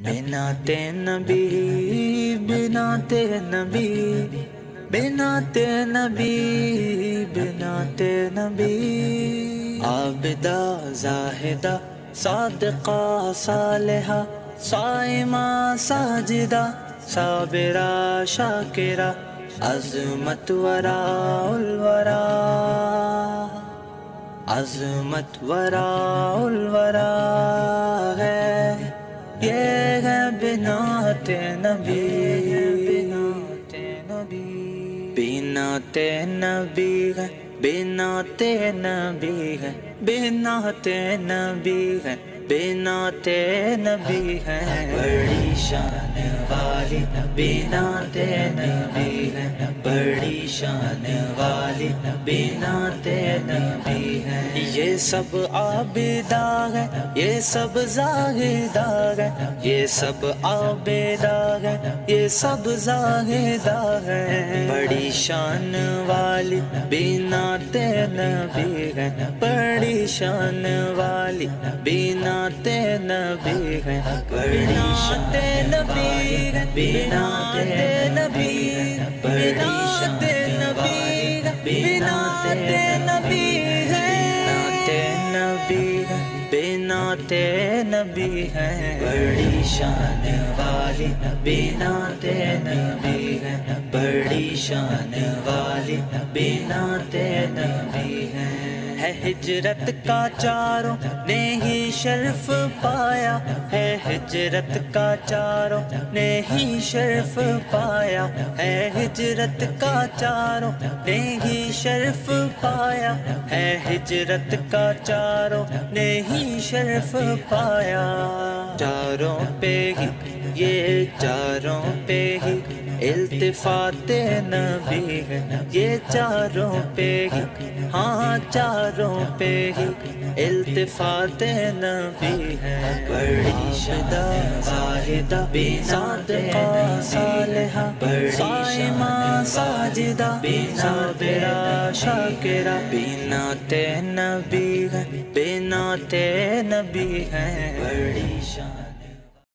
बिना ते नबी बिना ते नबी बिना ते नबी बिना ते नबी आबिदा जाहिदा सादका सालेहा साइमा साजिदा साबिरा शाकिरा अजमत वरा उलवरा। अजमत वरा उलवरा। है बिना ते नबी बिना ते नबी बिना ते नबी है बिना ते नबी है बिना ते नबी है। बड़ी शान वाली बिना ते नबी है। बड़ी शान वाली बिना ते नबी है। ये सब आबिदा है ये सब जाहिदा है ये सब आबिदा है ये सब जाहिदा है। बड़ी शान वाली बिना ते नबी है बड़ी शान वाली बिना ते नबी है बड़ी शान नबी है बिना ते नबी बिना ते नबी बिना ते नबी है ते नबी है बिना ते नबी है बड़ी शान वाली बिना ते नबी है शान वाली बिना ते नबी है। है हिजरत का चारों ने ही शर्फ पाया। है हिजरत का चारों ने ही शर्फ पाया। है हिजरत का चारों ने ही शर्फ पाया। है हिजरत का चारों ने ही शर्फ पाया। चारों पे ही ये चारों पे ही इल्तिफात नबी है। ये चारों पे ही हाँ चारों पे ही इल्तिफात नबी है। बड़ी शादा वाहिदा सादका सालिहा, साइमा साजिदा, साबिरा शाकिरा। बिना ते नबी है, बिना ते नबी है। बड़ी शान